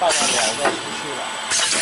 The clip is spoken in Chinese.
放了两个出去了。